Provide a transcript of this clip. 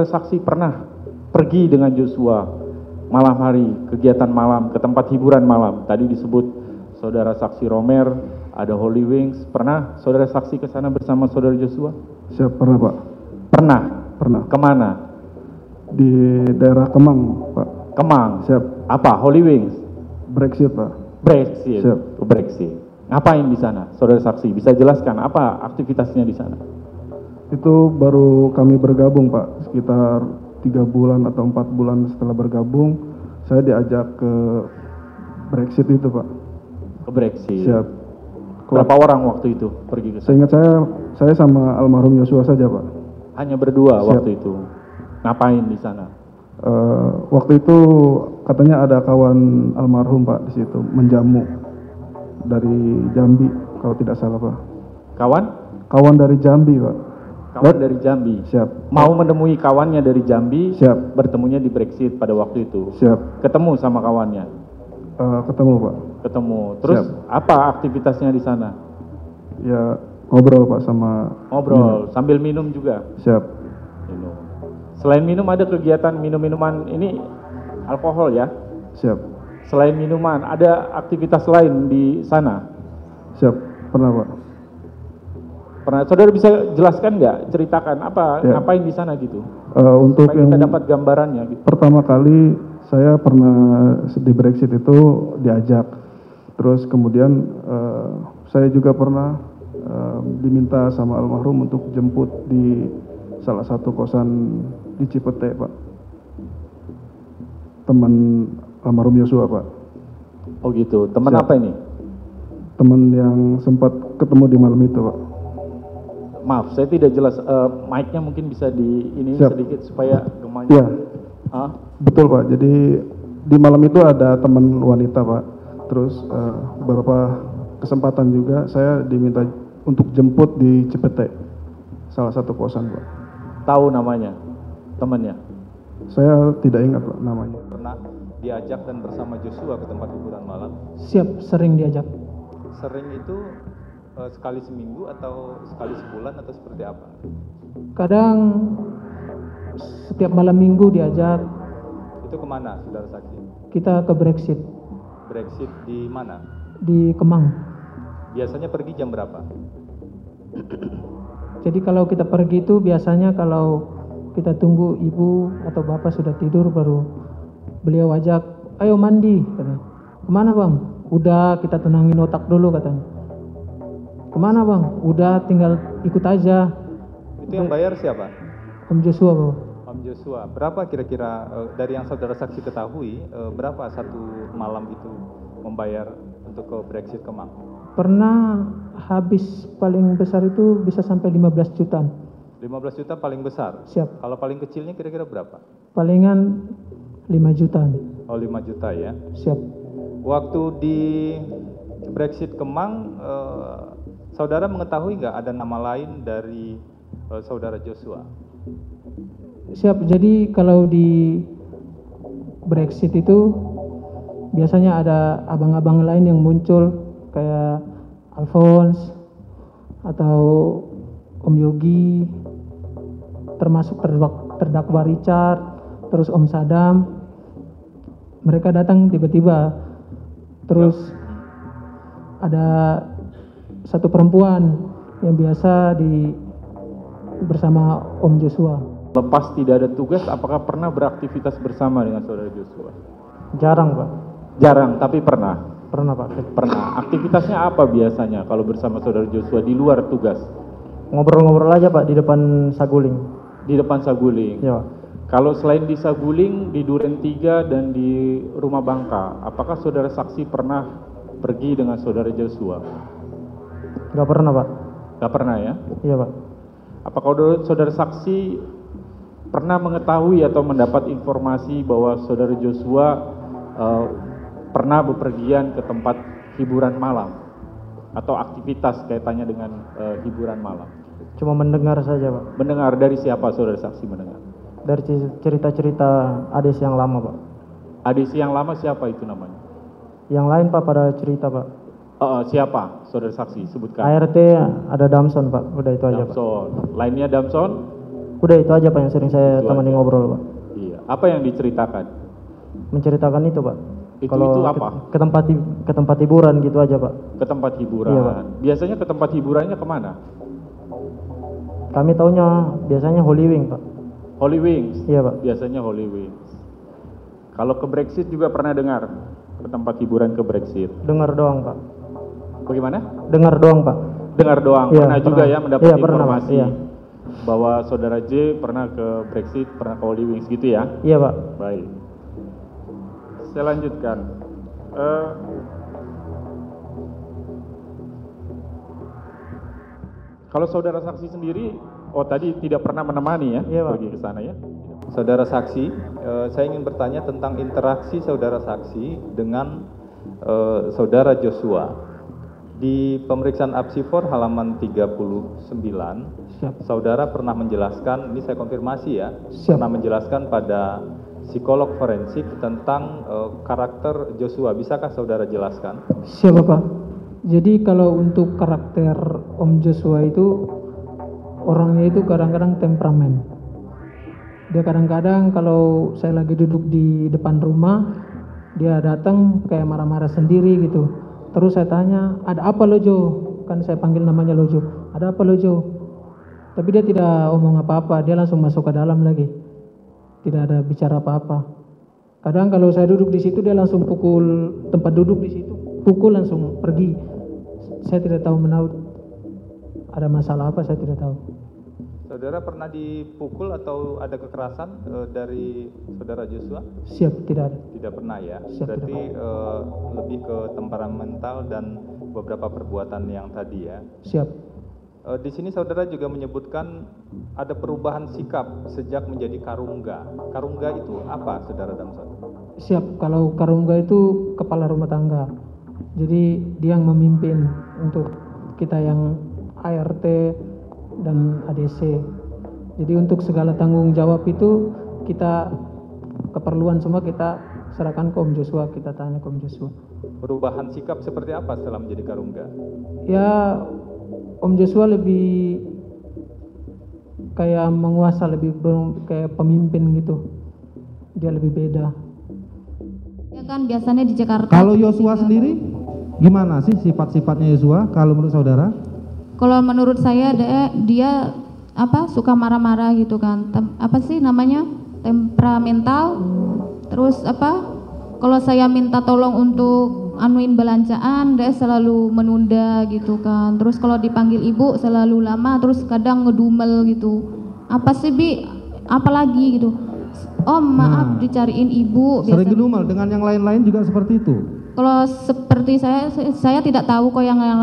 Saksi pernah pergi dengan Joshua malam hari, kegiatan malam, ke tempat hiburan malam. Tadi disebut saudara saksi Romer, ada Holy Wings. Pernah saudara saksi ke sana bersama saudara Joshua? Siap pernah Pak, Pernah. pernah. Ke mana? Di daerah Kemang Pak. Kemang. Siap. Apa? Holy Wings? Brexit Pak. Brexit. Siap. Brexit. Ngapain di sana, saudara saksi? Bisa jelaskan apa aktivitasnya di sana? Itu baru kami bergabung Pak, sekitar tiga bulan atau empat bulan setelah bergabung, saya diajak ke Brexit itu Pak. Ke Brexit. Siap. Berapa orang waktu itu pergi ke sana? Seingat saya, saya sama almarhum Yosua saja Pak. Hanya berdua Siap. waktu itu. Ngapain di sana? Eh, waktu itu katanya ada kawan almarhum Pak di situ menjamu dari Jambi kalau tidak salah Pak. Kawan? Kawan dari Jambi Pak. Kawan dari Jambi. Siap. Mau menemui kawannya dari Jambi, Siap. bertemunya di Brexit pada waktu itu. Siap. Ketemu sama kawannya, Eh, ketemu Pak. ketemu. Terus Siap. apa aktivitasnya di sana? Ya ngobrol Pak sama Ngobrol, sambil minum juga. siap. Minum. Selain minum ada kegiatan minum-minuman ini alkohol ya. Siap. Selain minuman ada aktivitas lain di sana. Siap. Pernah Pak. Pernah saudara bisa jelaskan nggak? Ceritakan apa Ya. ngapain di sana gitu? Eh, untuk Supaya yang kita dapat gambarannya gitu. pertama kali saya pernah di Brexit itu diajak. Terus kemudian eh, saya juga pernah eh, diminta sama almarhum untuk jemput di salah satu kosan di Cipete Pak. Teman almarhum Yosua Pak. Oh gitu. Teman Siap. apa ini? Teman yang sempat ketemu di malam itu Pak. Maaf, saya tidak jelas. Eh, mic-nya mungkin bisa di ini Siap. sedikit supaya gemanya. Iya. Ah, Betul Pak. Jadi di malam itu ada teman wanita Pak. Terus eh, beberapa kesempatan juga saya diminta untuk jemput di Cipete, salah satu kosan Pak. tahu namanya, temannya. Saya tidak ingat Pak namanya. Pernah diajak dan bersama Joshua ke tempat hiburan malam. Siap, sering diajak. Sering itu sekali seminggu atau sekali sebulan atau seperti apa? Kadang setiap malam minggu diajak Itu ke mana, saudara saksi? kita ke Brexit Brexit di mana? di Kemang. Biasanya pergi jam berapa? Jadi kalau kita pergi itu biasanya kalau kita tunggu ibu atau bapak sudah tidur baru beliau ajak, ayo mandi. Ke mana bang? Udah kita tenangin otak dulu katanya. Ke mana bang? Udah tinggal ikut aja. Itu yang bayar siapa? Om Joshua bapak. Om Joshua. Berapa kira-kira eh, dari yang saudara saksi ketahui, eh, berapa satu malam itu membayar untuk ke Brexit Kemang? Pernah habis paling besar itu bisa sampai 15 jutaan. 15 juta paling besar. Siap. Kalau paling kecilnya kira-kira berapa? Palingan 5 jutaan. Oh 5 juta ya. Siap. Waktu di Brexit Kemang, eh, saudara mengetahui nggak ada nama lain dari eh, saudara Joshua? Siap. Jadi kalau di Brexit itu biasanya ada abang-abang lain yang muncul kayak Alphonse atau Om Yogi termasuk terdakwa, terdakwa Richard, terus Om Sadam. Mereka datang tiba-tiba. Terus ada satu perempuan yang biasa di bersama Om Joshua. Lepas tidak ada tugas, apakah pernah beraktivitas bersama dengan saudara Joshua? Jarang, Pak. Jarang, tapi pernah. Pernah, Pak. Pernah. Aktivitasnya apa biasanya kalau bersama saudara Joshua di luar tugas? Ngobrol-ngobrol aja, Pak, di depan Saguling. Di depan Saguling. Ya, Kalau selain di Saguling, di Duren 3 dan di Rumah Bangka, apakah saudara saksi pernah pergi dengan saudara Joshua? Nggak pernah, Pak. Gak pernah ya? Iya, Pak. Apakah saudara- saudara saksi pernah mengetahui atau mendapat informasi bahwa saudara Joshua eh, pernah bepergian ke tempat hiburan malam atau aktivitas kaitannya dengan eh, hiburan malam? Cuma mendengar saja, Pak. Mendengar dari siapa saudara saksi mendengar? Dari cerita-cerita Ades yang lama, Pak. Adisi yang lama siapa itu namanya? Yang lain, Pak, pada cerita, Pak. Eh, siapa saudara saksi sebutkan? ART ada Damson, Pak. Udah itu aja, Pak. Damson. Lainnya Damson? Udah itu aja Pak yang sering saya Itu temani aja. ngobrol Pak. Iya. Apa yang diceritakan? Menceritakan itu Pak. Itu- itu ke- apa? Ke, tempat hi- ke tempat hiburan gitu aja Pak. Ke tempat hiburan. Iya, Pak. Biasanya ke tempat hiburannya ke mana? Kami taunya biasanya Holy Wing Pak. Holy Wings. Iya Pak. Biasanya Holy Wings. Kalau ke Brexit juga pernah dengar ke tempat hiburan ke Brexit. Dengar doang Pak. Bagaimana? Dengar doang Pak. Dengar doang. Iya, pernah juga ya mendapat Iya, pernah, informasi Iya. bahwa saudara J pernah ke Brexit, pernah ke Holy Wings gitu ya? Iya Pak. Baik. Saya lanjutkan. Eh, kalau saudara saksi sendiri, oh tadi tidak pernah menemani ya, Pak. pergi ke sana ya? Saudara saksi, eh, saya ingin bertanya tentang interaksi saudara saksi dengan eh, saudara Joshua. Di pemeriksaan Apsifor halaman 39, Siap. saudara pernah menjelaskan, ini saya konfirmasi ya, Siap. pernah menjelaskan pada psikolog forensik tentang eh, karakter Joshua. Bisakah saudara jelaskan? Siapa Pak? Jadi kalau untuk karakter Om Joshua itu orangnya itu kadang-kadang temperamen. Dia kadang-kadang kalau saya lagi duduk di depan rumah, dia datang kayak marah-marah sendiri gitu. Terus saya tanya, ada apa lo Jo? Kan saya panggil namanya lo Jo. Ada apa lo Jo? Tapi dia tidak omong apa-apa, dia langsung masuk ke dalam lagi. Tidak ada bicara apa-apa. Kadang kalau saya duduk di situ dia langsung pukul tempat duduk di situ, pukul langsung pergi. Saya tidak tahu menahu ada masalah apa saya tidak tahu. Saudara pernah dipukul atau ada kekerasan eh, dari saudara Joshua? Siap tidak ada. Tidak pernah ya. Siap, Berarti eh, lebih ke temperamental dan beberapa perbuatan yang tadi ya. Siap. Eh, di sini saudara juga menyebutkan ada perubahan sikap sejak menjadi karungga. Karungga itu apa, saudara Damson? Siap. Kalau Karungga itu kepala rumah tangga. Jadi dia yang memimpin untuk kita yang ART dan ADC. Jadi untuk segala tanggung jawab itu kita keperluan semua kita serahkan ke Om Joshua, kita tanya ke Om Joshua. Perubahan sikap seperti apa setelah menjadi karungga? Ya Om Joshua lebih kayak menguasa lebih ber- kayak pemimpin gitu. Dia lebih beda. Ya kan biasanya di Jakarta. Kalau Yosua sendiri gimana sih sifat-sifatnya Yosua kalau menurut saudara? Kalau menurut saya dia, dia apa suka marah-marah gitu kan. Tem- apa sih namanya? temperamental. Terus apa? Kalau saya minta tolong untuk anuin belanjaan, dia selalu menunda gitu kan. Terus kalau dipanggil ibu selalu lama, terus kadang ngedumel gitu. Apa sih bi? Apalagi gitu. Om maaf Nah. dicariin ibu. Sering biasa- gedumel dengan yang lain-lain juga seperti itu. Kalau seperti saya, saya tidak tahu kok yang yang